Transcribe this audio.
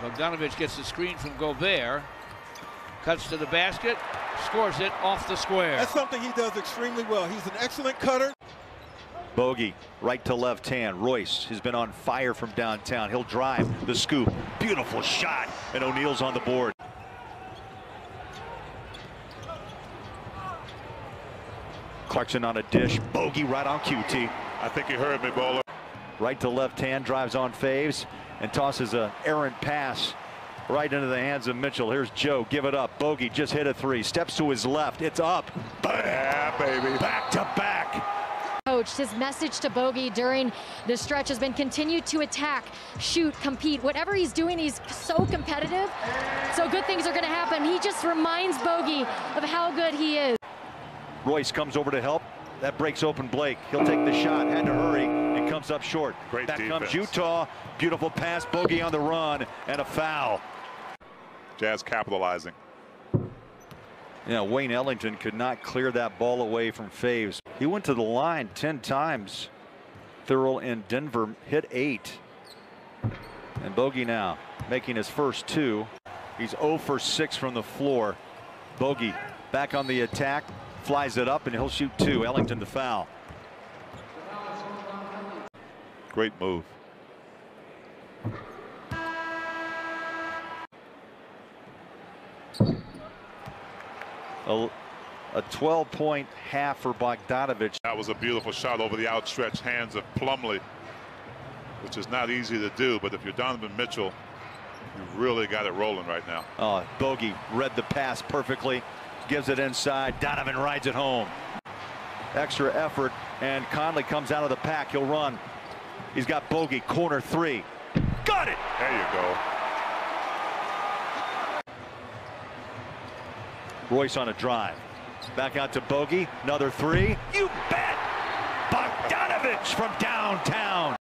Bogdanovic gets the screen from Gobert, cuts to the basket, scores it off the square. That's something he does extremely well. He's an excellent cutter. Bogey, right to left hand. Royce has been on fire from downtown. He'll drive the scoop. Beautiful shot. And O'Neale's on the board. Clarkson on a dish. Bogey right on QT. I think he heard me, Boler. Right to left hand, drives on Faves, and tosses a errant pass right into the hands of Mitchell. Here's Joe, give it up. Bogey just hit a three, steps to his left, it's up. Bam! Yeah, baby. Back to back. Coach, his message to Bogey during the stretch has been continue to attack, shoot, compete. Whatever he's doing, he's so competitive. So good things are going to happen. He just reminds Bogey of how good he is. Royce comes over to help. That breaks open Blake. He'll take the shot. Had to hurry and comes up short. Great Back defense. comes Utah. Beautiful pass. Bogey on the run and a foul. Jazz capitalizing. Yeah, Wayne Ellington could not clear that ball away from Faves. He went to the line 10 times. Thurl in Denver hit eight. And Bogey now making his first two. He's 0 for 6 from the floor. Bogey back on the attack, flies it up, and he'll shoot two. Ellington the foul. Great move. A, a 12 point half for Bogdanovic. That was a beautiful shot over the outstretched hands of Plumlee, which is not easy to do. But if you're Donovan Mitchell, you really got it rolling right now. Oh, Bogey read the pass perfectly, gives it inside. Donovan rides it home. Extra effort, and Conley comes out of the pack. He'll run. He's got Bogey, corner three. Got it! There you go. Royce on a drive. Back out to Bogey. Another three. You bet! Bogdanovic from downtown.